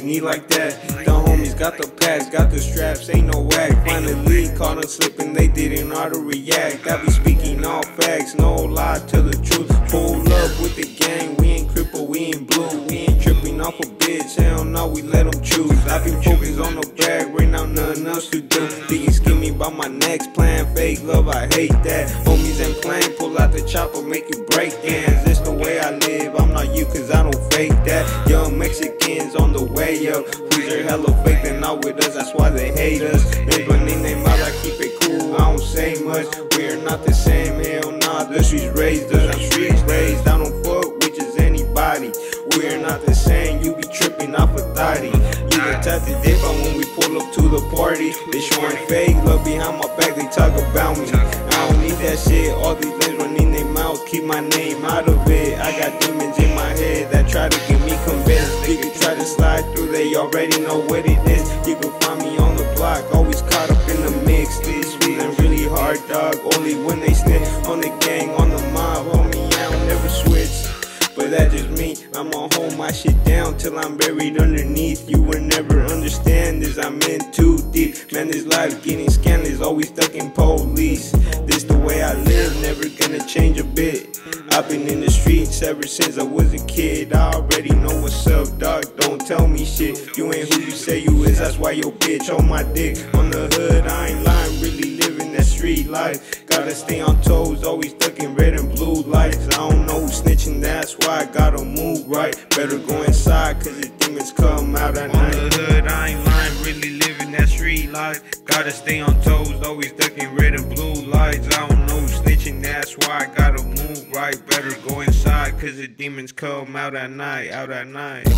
like that. The homies got the pads, got the straps, ain't no whack. Finally caught them slipping, they didn't know to react. I be speaking all facts, no lie, tell the truth. Pull up with the gang, we ain't cripple, we ain't blue. We ain't tripping off a bitch, hell no, we let them choose. I be focused on the bag, right now nothing else to do. Thinking skinny about my next plan, fake love, I hate that. Homies ain't playing, pull out the chopper, make you break dance. This the way I live, I'm not you cause I don't fake that. Young Mexicans on the way up, who's are hella fake, they not with us, that's why they hate us. They running their mouth, I keep it cool, I don't say much. We're not the same, hell nah, the streets raised us, I'm streets raised, I don't fuck with just anybody. We're not the same, you be tripping off a thotty. You the type to dip on when we pull up to the party. They showing fake love behind my back, they talk about me. I don't need that shit, all these names running their mouth, keep my name out of it. I got demons in my head that try to get already know what it is. You can find me on the block, always caught up in the mix. This feeling really hard, dog. Only when they stand on the gang, on the mob, homie, I don't never switch. But that's just me, I'ma hold my shit down till I'm buried underneath. You will never understand this, I'm in too deep. Man, this life getting scandalous, always stuck in police. This the way I live, never gonna change a bit. I've been in the ever since I was a kid. I already know what's up, dog. Don't tell me shit. You ain't who you say you is, that's why your bitch on my dick. On the hood, I ain't lying, really living that street life. Gotta stay on toes, always in red and blue lights. I don't know who's snitching, that's why I gotta move right. Better go inside, cause the demons come out at night. Life. Gotta stay on toes, always stuck in red and blue lights. I don't know snitching, that's why I gotta move right. Better go inside, cause the demons come out at night, out at night.